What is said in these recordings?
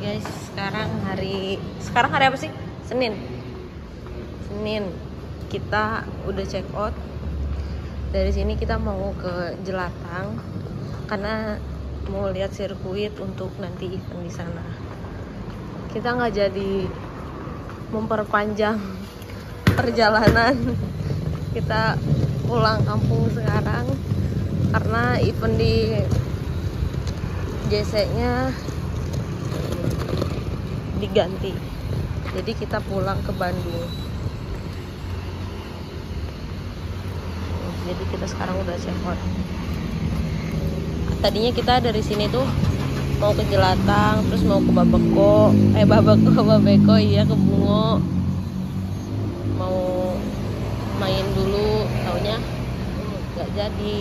guys, sekarang hari sekarang hari apa sih? Senin. Senin. Kita udah check out. Dari sini kita mau ke Jelatang karena mau lihat sirkuit untuk nanti event di sana. Kita nggak jadi memperpanjang perjalanan. Kita pulang kampung sekarang karena event di JC-nya diganti. Jadi kita pulang ke Bandung. Jadi kita sekarang udah check out. Tadinya kita dari sini tuh mau ke Jelatang, terus mau ke Babeko, eh Babeko, Babeko iya ke Bungo. Mau main dulu, taunya nggak jadi.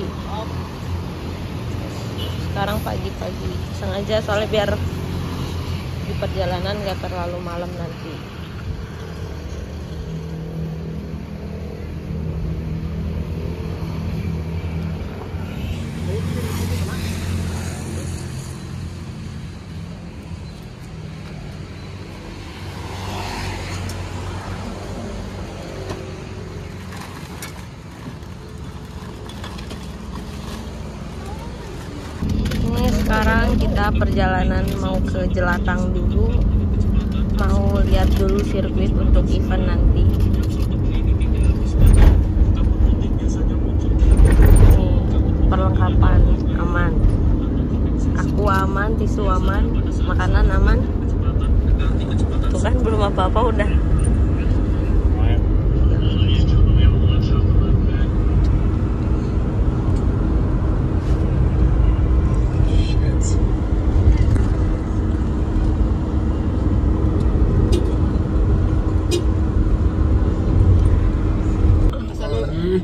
Sekarang pagi-pagi, sengaja soalnya biar di perjalanan nggak terlalu malam nanti. Ini sekarang kita perjalanan mau ke Jelatang dulu. Mau lihat dulu sirkuit untuk event nanti. Nih, perlengkapan aman. Aku aman, tisu aman, makanan aman. Tuh kan belum apa-apa udah.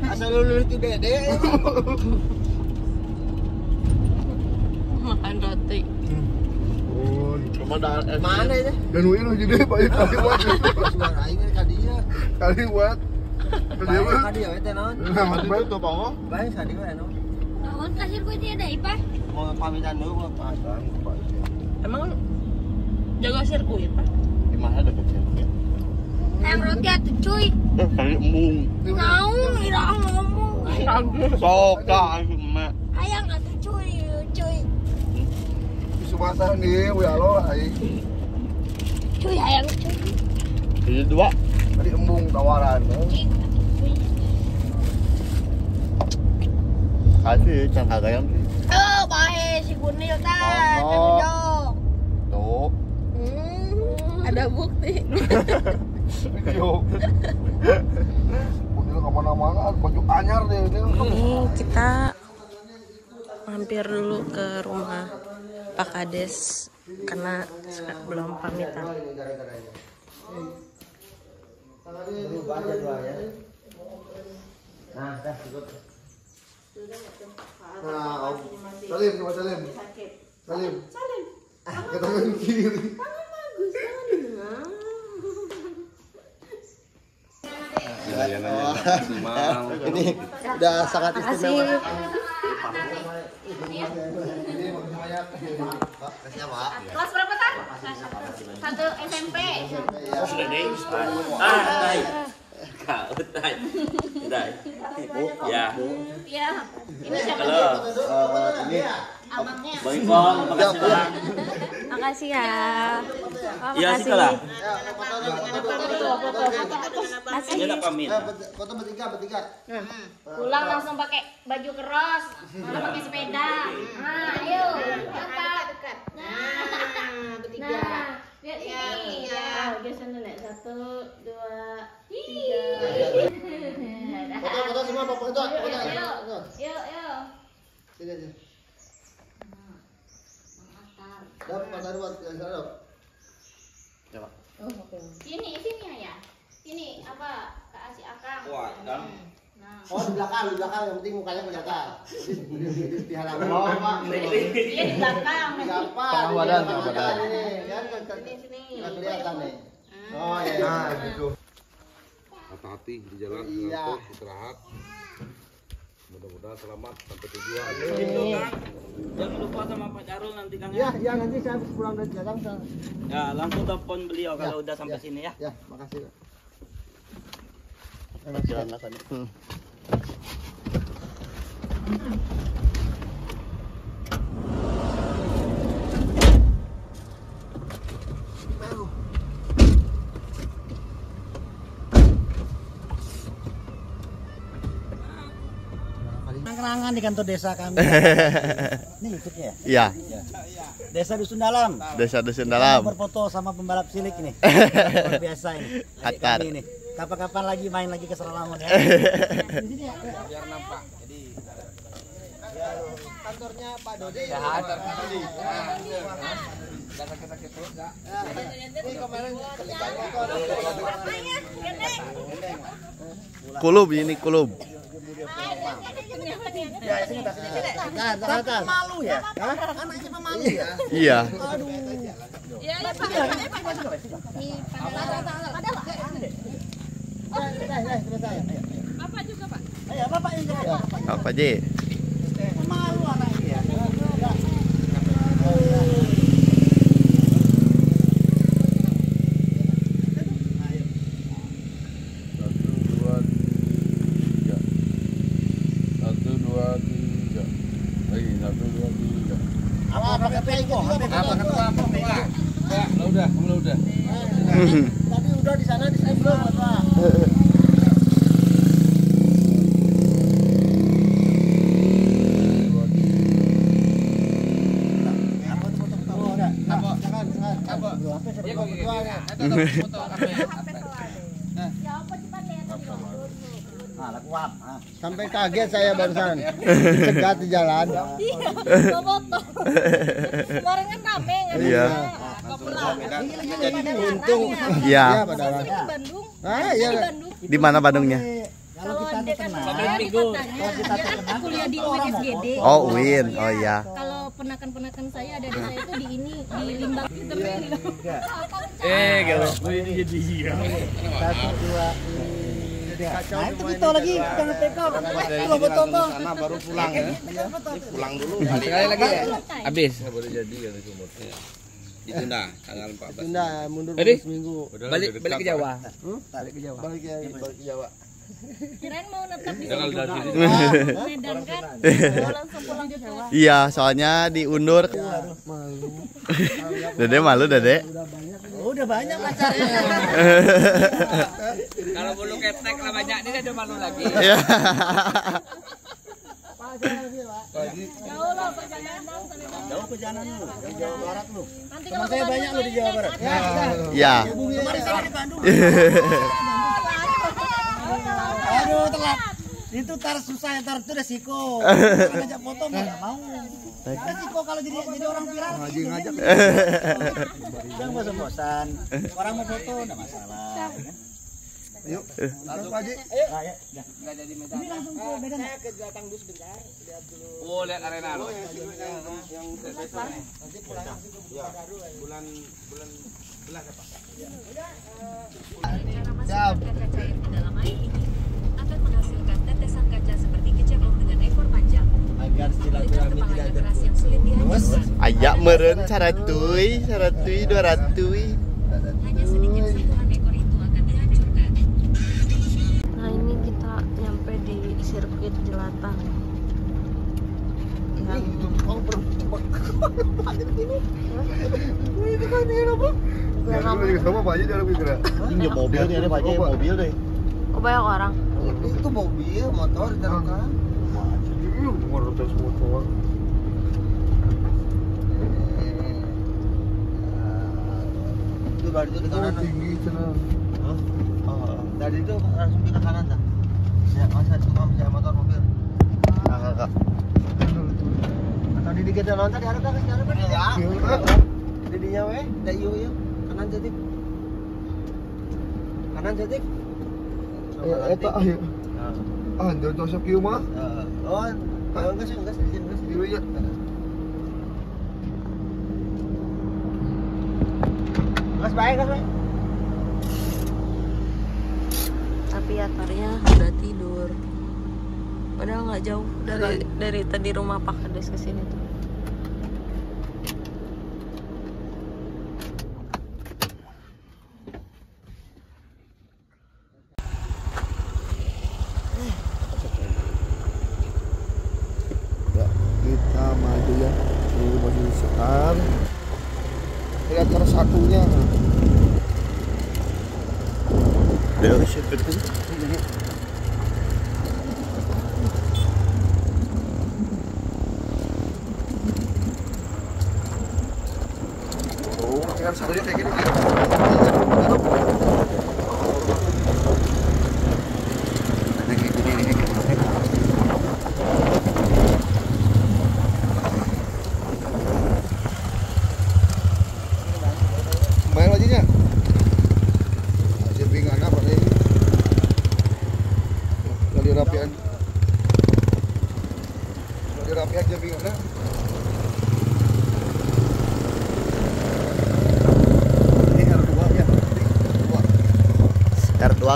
Asal lulu itu dede. Makan roti. Oh, Kepada mana itu? Dan lu jadi pak itu kali buat Suara aing ka dia. kali buat dia Bae mah ka dia we teh naon? nah bae tuh pak Bae ka dia we naon? Naon ka sirkuit ieu deui, Pak? Mau pamitan dulu mau pamitan. Emang jaga sirkuit, Pak? di mana ada kecil Hayang roti atuh cuy. eh kali embung Naon irang ngomong. sok dah emak Hayang atuh cuy, cuy. Sumasa nih wih alo ai Cuy hayang cuy. jadi dua tadi embung tawaran Cing atuh cuy. kasih can harga yang Oh, bae si Gunil teh, Oh, teh no. jok. tuh Hmm, ada bukti. Video Udah ke mana-mana baju anyar deh ini Ini kita mampir dulu ke rumah Pak Kades karena belum pamitan. Nah, dah nah om. Salim coba salim. Salim. Salim Ini udah sangat istimewa. Kelas berapa kan? Satu SMP. Ah, baik. Kau tai. Tai. Ya. Iya. Ini siapa? Halo. ini Abangnya. Bang Ipong, makasih Bang. Makasih ya. Oh, Iya, sih lah. Makasih. Dia nak pamit. foto bertiga bertiga. Pulang langsung pakai baju keros, malah pakai sepeda. Nah, ayo, dekat, dekat. Nah, bertiga. Nah, lihat sini. Ya, geser dulu. Satu, dua, tiga. Foto foto semua foto foto. Yuk, foto. yuk, Foto. yuk, yuk. Sini sini. Dap, foto dua, tiga, dap. Sini, sini ya. Sini apa? Kasih akang. Wah, kan. Nah. Oh di belakang, di belakang yang penting mukanya kelihatan. Di, di, di, di, di halaman. Oh, Pak. Dia di belakang. Siapa? Tengah Di badan, belakang tengah badan. Ini kan Sini, sini. nggak kelihatan nih. Oh iya. iya. nah gitu hati-hati di jalan Iya. ngantuk, istirahat Mudah-mudahan selamat sampai tujuan. Kang. Jangan lupa sama Pak Carul nanti Kang Ya, ya. ya nanti saya habis pulang dari jalan saya. Ya, langsung telepon beliau kalau Ya, udah sampai ya. sini ya. Ya, makasih. Jalan lah sana. Kenangan di kantor desa kami. Ini ikutnya Iya, ya. Desa Dusun Dalam. desa dusun dalam. Berfoto sama pembalap cilik ini. Luar biasa ini. Hatar. kami ini. Kapan-kapan lagi main lagi ke Seralamon ya. Biar nampak. Jadi Kantornya Pak Dode. ya hadir. Ini kemarin Kulub ini kulub. Ya, sini tas sini. Nah. Malu ya? Hah? Anaknya pemalu ya? Iya. Ayo, Bapak yang jawab. Apa je? Pemalu anak ini ya. Satu dua Apa kata apa? Enggak, udah, udah, udah. Tadi udah di sana di sini belum, Pak. Apa tuh foto-foto? Udah. Apa? Jangan, jangan. Apa? Apa sih foto laku apa? Sampai kaget saya barusan. Cegat di jalan. Iya, foto. Kemarin kan rame kan. Iya. Untung. Iya. Ya, Bandung. Ah, iya. Di mana Bandungnya? Kalau kita dia tuh kan kenal, dia katanya dia kan kuliah di USGD. Oh, UIN. Oh iya. Kalau penakan-penakan saya ada di saya itu di ini di limbah tapi Eh, kalau ini jadi iya. satu, dua, tiga. Nah, itu foto lagi, jangan. Kalau. Sana baru pulang ya. Pulang dulu. Sekali lagi ya. Habis. Nggak boleh jadi kan. Ditunda tanggal 14. Tunda mundur Jadi? seminggu. Balik balik ke Jawa. Balik ke Jawa. Balik ke balik ke Jawa. kirain mau tetap di dari sini. Medan kan. Mau langsung pulang ke Jawa. Iya, soalnya diundur. Dede malu, Dede. Oh, udah banyak pacarnya. Kalau bulu ketek lah banyak ini ada malu lagi. Iya. Jauh lah perjalanan perjalanan lu, dari Jawa Barat lu. Nanti Teman kalau saya banyak lu di Jawa Barat. Iya. Kemarin saya di Bandung. Aduh, telat. Itu tar susah ya, tar itu resiko. Ngajak foto nggak mau. Resiko kalau jadi jadi orang viral. Ngajak ngajak. Jangan bosan-bosan. Orang mau foto enggak masalah. Ya? Yuk. Satu Pak Haji. Ah, ya, ya. Ini langsung ke Medan. Oh, lihat arena lo. Siap. kaca cair ke dalam air ini akan menghasilkan tetesan kaca seperti kecebong dengan ekor panjang. Agar silaturahmi tidak yang keras yang sulit dihancurkan, Ayak meren saratui, saratui, dua ratui. hanya sedikit sentuhan perempuan. Ya, lu juga sama Pak Haji dalam gerak. Ini mobil nih, ada mobil deh. oh banyak orang. Itu mobil, motor di dalam kan. Terus motor. Itu dari itu ke kanan. tinggi cenah. Hah? Oh, dari itu langsung ke kanan dah. Saya masa cuma motor mobil. Nah, kakak. Tadi dikit jalan tadi ada kan jalan kan? Ya. Didinya weh, da iyo iyo. Kanan jetik. Kanan. Eh, eta ayo. Ah, jangan josok kieu mah. Oh, enggak sih, enggak sih, enggak sih. Kieu ya. Gas baik, gas baik. Tapi atarnya udah tidur. padahal nggak jauh dari dari tadi rumah Pak Kades ke sini tuh Ya, kita maju ya. Ini maju sekarang. Lihat cara satunya. Udah, shit, betul. Oh, kan satunya kayak gini. Main lajinya. Aja bingan apa nih? Lagi rapian. Lagi rapi aja bingan nah. Ini R2 ya. R2. R2 guys. Jempingannya cara uting di belokan. Oh, oh,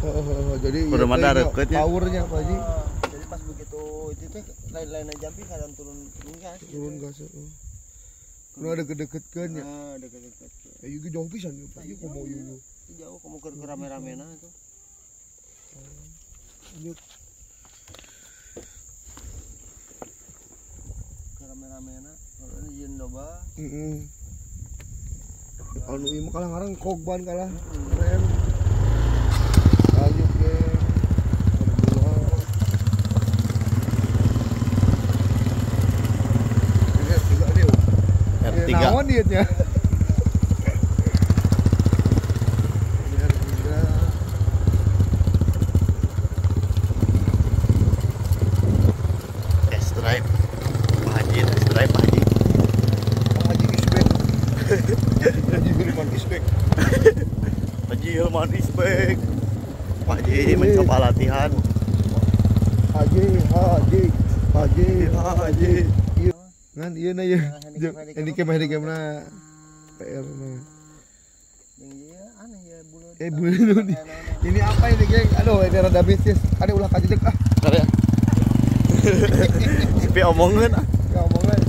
oh, jadi Udah iya, mana kayaknya deketnya? Powernya Pak Haji. Oh, jadi pas begitu itu teh lain-lain jumping kadang turun turun gas. Turun gas. oh. Lu ada kedeket kan ya. Nah, deket-deket. Eh, itu jauh pisan ya, Pak Haji komo ieu. Jauh kamu ke rame-rame nah itu. Lanjut. Ke rame-rame nah. Kalau ini jin loba. Heeh. Anu ieu mah kalah ngarang kogban kalah. Keren. Lanjut ke R3. R3. Test drive. Pak Haji, test drive Pak Haji. Pak Haji Isbek. Haji Hilman Isbek. Haji Hilman Isbek. Pak Haji mencoba latihan. Haji, Haji, Haji, Haji. Iya. Ngan iya na ya. Handicap handicap na. PR na. Yang iya aneh ya bulan. Eh bulan ini. Ini apa ini geng? Aduh ini rada bisnis. Ada ulah kajedek ah. Karya. Sepi omongan ah. Gak ngomong lagi.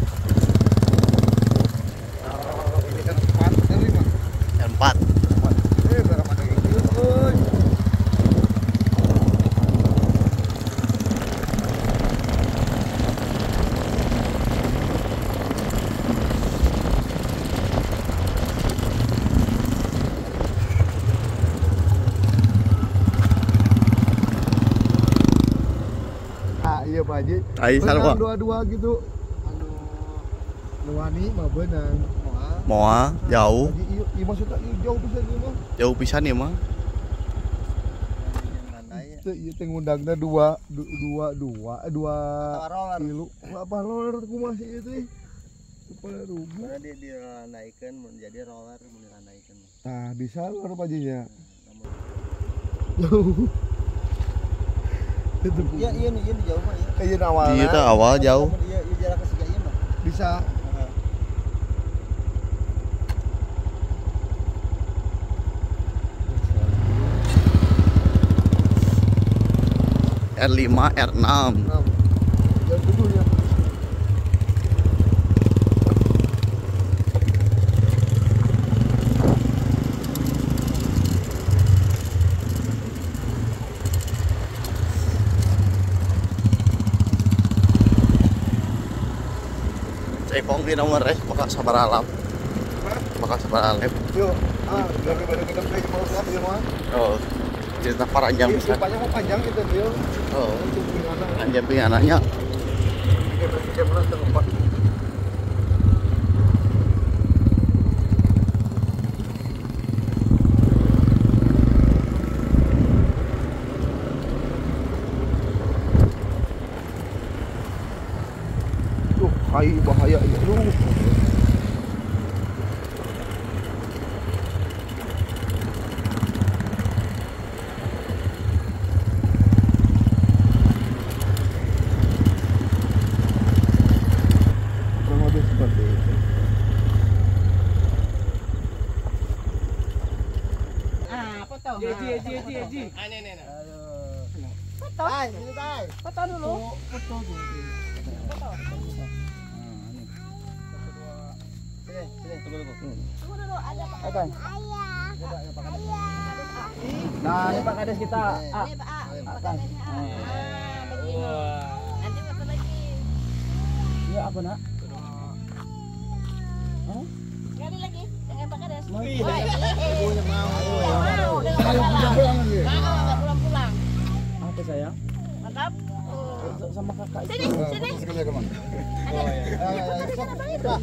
Oh, ini kan empat, kan lima. R4. Eh, berapa pakai gitu, euy. Ah, iya Ayo, salah, Pak. dua-dua gitu. Anu Nuwani mah benang. Moa jauh, Haji iya, iya maksudnya iya jauh bisa gitu mah. jauh pisan ya mah. Itu iya teh ngundangna dua du- dua dua eh, dua roller. kilo. Apa roller kumaha sih itu? Supaya rugi. Mana dia dilandaikan menjadi roller dilandaikan. Nah, bisa roller pajinya. Jauh. Itu Iya iya nih iya di jauh mah iya. kayak awal. Iya teh awal jauh. Iya iya jarak iya mah. Bisa. R5, R6. Nah, jangan dulu ya. Cekong di nomor res bakal sabar alam. Bakal sabar alam. Yuk, ah, mau ya. Oh, cerita panjang bisa. panjang mah panjang gitu dia. Oh, panjang. Tuh, hai ya. Duh. Foto. Hai, sini Tay. Foto dulu. Foto dulu. Foto. Nah, ini. Satu, dua. Sini, sini. Tunggu, tunggu. Tunggu dulu, ada Pak. Apa? Coba, ya, Pak Kades. Nah, ini Pak Kades kita. Ah. Ini Pak A. Pak Pak Kades. Kades. Ah, begini. Nanti foto lagi. Iya, apa nak? Sekali lagi dengan Pak Kades. Mau. Wah, Oh, Kades. pulang lagi. Ah, nggak pulang-pulang. Apa sayang? Mantap. Oh. Sama kakak. Sini, sini. Ya.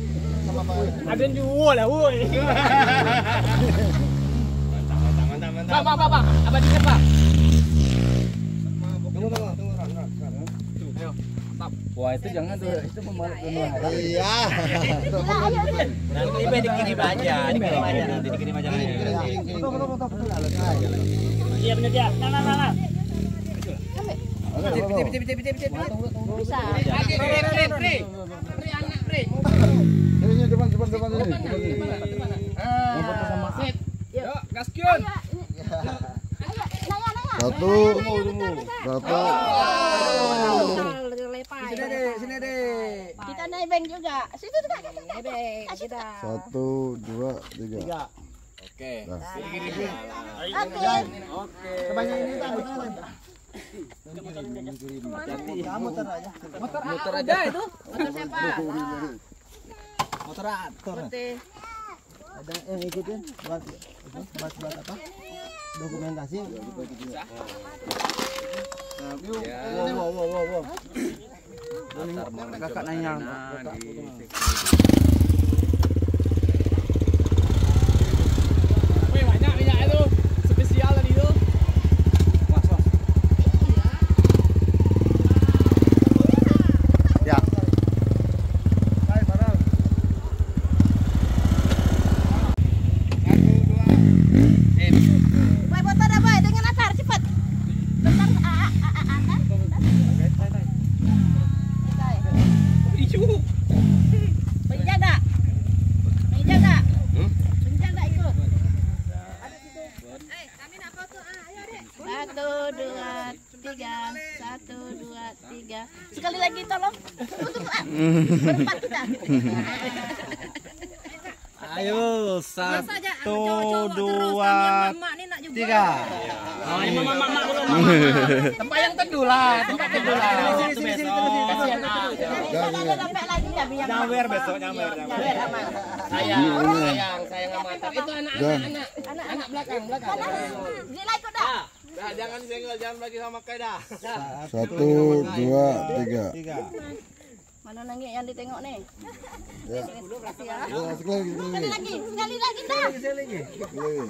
Ada juga lah, woi. Mantap, mantap, mantap. Bang, bang, bang, bang. Abang di siapa? Tunggu, tunggu, tunggu, Ran, Ran, Ran. Wah, itu jangan tuh. Itu pembalap. Iya. Nanti be dikirim aja, dikirim aja nanti dikirim aja. Foto, foto, foto. Iya benar dia. Nah, nah, nah. Bisa. Ini, depan, depan, depan ini. Yuk, gaskyun. Satu, satu. Sini deh, sini deh. Kita juga. Situ juga. Kita. Satu, dua, tiga. Tiga. Oke. Oke. Kebanyakan ini muter aja. Muter aja itu. Motor siapa? Motor. Putih. Ada yang ikutin buat buat buat apa? Dokumentasi. Nah, yuk. Wow, wow, wow, wow. Kakak nanya. Wih, banyak minyak itu. Spesial tadi itu. Ya. Hai, barang. Boy, foto dah boy dengan Atar cepat. Tentang A A A A kan? Isu. Penjaga. Penjaga. Penjaga ikut. Satu, dua, tiga. Satu, dua, tiga. Sekali lagi tolong. Untuk ah, berempat kita. Ayo, satu, dua, tiga. Oh, ini mama mama dulu mama. Tempat yang teduh lah, tempat teduh lah. Sini, sini, sini, biar Nyawer besok, nyawer, nyawer. biar aman. Sayang, sayang, sayang sama. Itu anak-anak, anak, anak belakang, belakang. Zila ikut dah. Dah, jangan senggol, jangan bagi sama Kaida. Satu, dua, tiga. Tiga. Mana nangis yang ditengok nih? Ya. Ya. Ya, sekali lagi, sekali lagi. lagi, sekali lagi dah. Sekali lagi. Sekali lagi.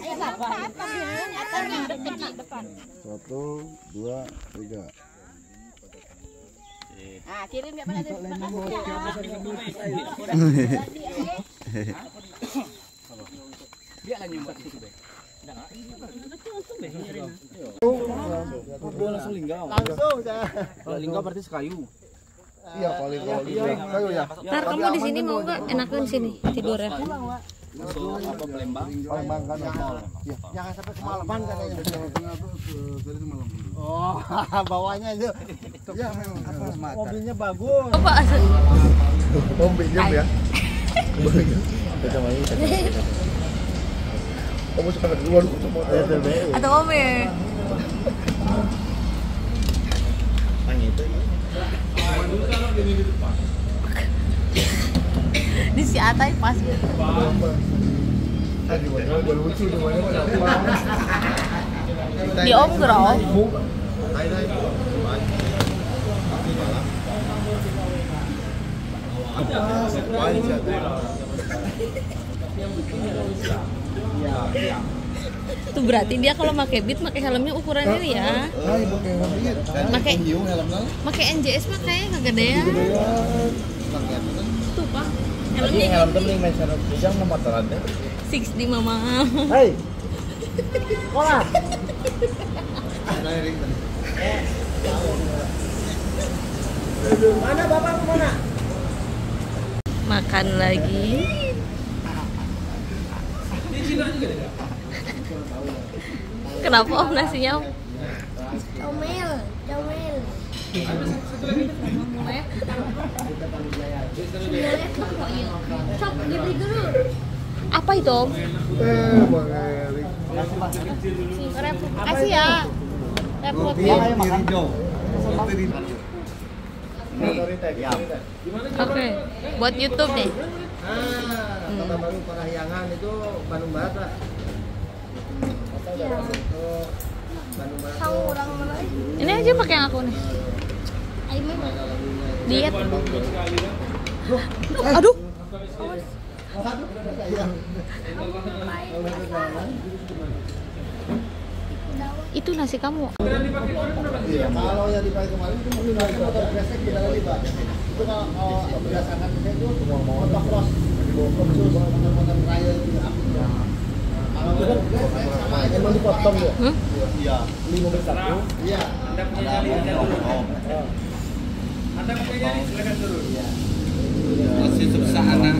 Ayo sabar. Ini atasnya depan depan. Satu, dua, tiga. Ah, kirim ya pada terima kasih ya. Dia lah nyumbat situ, Be. langsung linggau. Langsung saya. Kalau lingga berarti sekayu. Iya, paling kalau di kayu ya. Ntar kamu di sini mau nggak? Enakan sini tidur ya. Masuk apa Palembang? Palembang kan ya. Ya, Jangan sampai semalaman katanya. Dari. Oh, bawahnya itu. Ya, memang. Mobilnya bagus. Apa asal? Om pinjam ya. Kacamata. Kamu suka keluar sama Atau om ya? Di si Atai pas gitu. Di mana? Udah lucu di mana? Di om gerong. Tuh berarti dia kalau pakai beat pakai helmnya ukuran ini ya. Ah, kayak ngambil. Pakai pakai NJS mah kayaknya kegedean. Tuh pak. Helmnya helm sana bujang sama motoran deh. 60 mama. Hei. Sekolah. Mana bapak ke mana? Makan lagi. Kenapa om nasinya om? Comel, comel. Apa itu om? Eh. Kasih ya. Rido. Oke, buat YouTube nih. Ah, kota baru Parahyangan itu Bandung Barat pak. Iya. Bandung Barat. Tahu orang mana? Ini aja pakai yang aku nih. Diet. Aduh. Itu nasi kamu. Iya, kalau yang dipakai kemarin itu motor kresek di dalam pak. Itu kalau berdasarkan saya itu motocross, khusus motor-motor trial itu Emang dipotong ya? Iya. Mobil satu. Iya. Anda punya Anda turun. Anda punya silakan turun. Masih sebesar anak.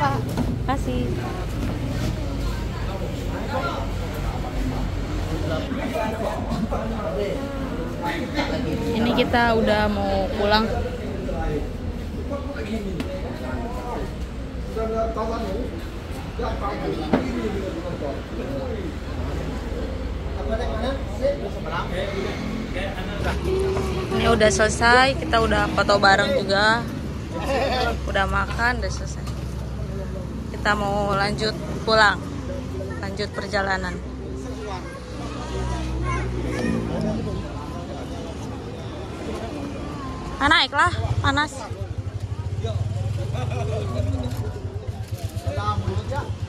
Pak. Kasih. Ini kita udah mau pulang. Ini udah selesai, kita udah foto bareng juga. Udah makan, udah selesai. Kita mau lanjut pulang. Lanjut perjalanan. Ah, naiklah, panas. 行。